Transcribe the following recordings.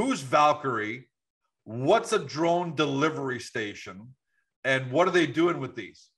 who's Valqari? What's a drone delivery station? And what are they doing with these?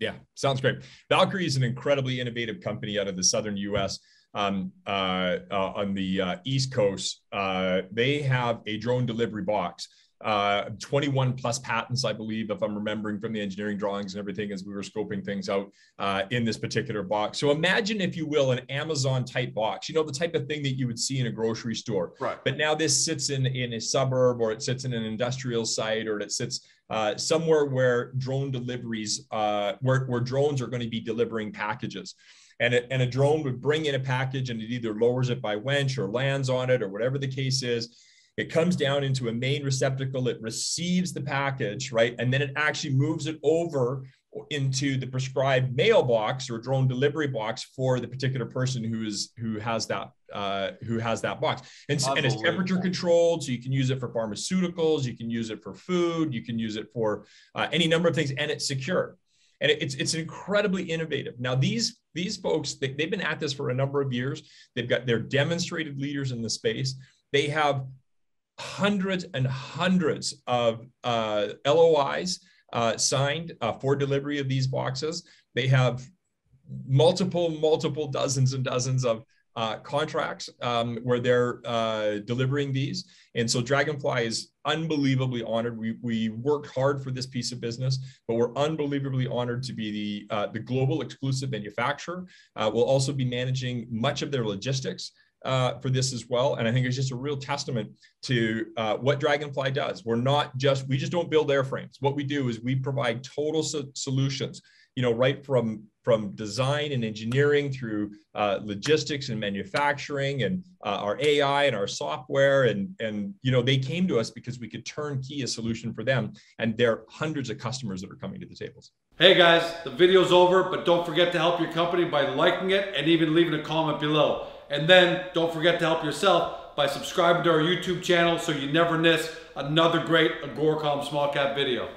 Yeah, sounds great. Valqari is an incredibly innovative company out of the southern US. Um, uh, uh, on the uh, East Coast, uh, they have a drone delivery box uh, 21 plus patents, I believe, if I'm remembering from the engineering drawings and everything as we were scoping things out uh, in this particular box. So imagine, if you will, an Amazon type box, you know, the type of thing that you would see in a grocery store. Right. But now this sits in, in a suburb or it sits in an industrial site or it sits uh, somewhere where drone deliveries, uh, where, where drones are going to be delivering packages. And, it, and a drone would bring in a package and it either lowers it by winch or lands on it or whatever the case is it comes down into a main receptacle, it receives the package, right? And then it actually moves it over into the prescribed mailbox or drone delivery box for the particular person who is who has that uh, who has that box. And, and it's temperature controlled so you can use it for pharmaceuticals you can use it for food you can use it for uh, any number of things and it's secure. And it's it's incredibly innovative. Now these these folks they, they've been at this for a number of years. They've got they're demonstrated leaders in the space. They have hundreds and hundreds of uh, LOIs uh, signed uh, for delivery of these boxes. They have multiple, multiple dozens and dozens of uh, contracts um, where they're uh, delivering these. And so Draganfly is unbelievably honored. We, we worked hard for this piece of business, but we're unbelievably honored to be the, uh, the global exclusive manufacturer. we'll also be managing much of their logistics uh, for this as well. And I think it's just a real testament to uh, what Draganfly does. We're not just, we just don't build airframes. What we do is we provide total so- solutions, you know, right from, from design and engineering through uh, logistics and manufacturing and uh, our AI and our software. And, and, you know, they came to us because we could turnkey a solution for them. And there are hundreds of customers that are coming to the tables. Hey guys, the video's over, but don't forget to help your company by liking it and even leaving a comment below. And then don't forget to help yourself by subscribing to our YouTube channel so you never miss another great Agoracom small cap video.